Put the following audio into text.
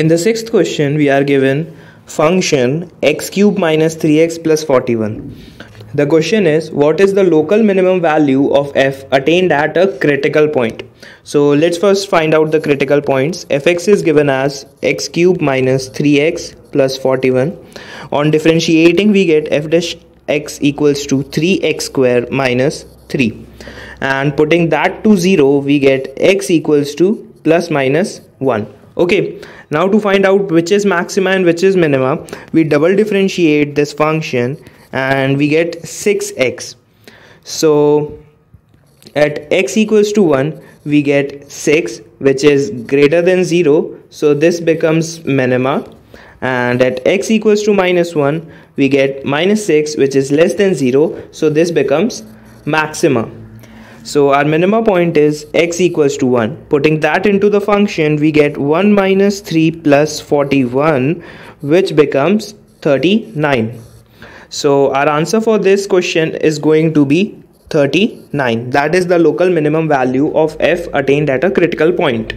In the sixth question, we are given function x cube minus 3x plus 41. The question is, what is the local minimum value of f attained at a critical point? So let's first find out the critical points. fx is given as x cube minus 3x plus 41. On differentiating, we get f dash x equals to 3x square minus 3. And putting that to 0, we get x equals to plus minus 1 okay now to find out which is maxima and which is minima we double differentiate this function and we get 6x so at x equals to 1 we get 6 which is greater than 0 so this becomes minima. And at x equals to minus 1 we get minus 6 which is less than 0 so this becomes maxima so our minima point is x equals to 1. Putting that into the function, we get 1 minus 3 plus 41, which becomes 39. So our answer for this question is going to be 39. That is the local minimum value of f attained at a critical point.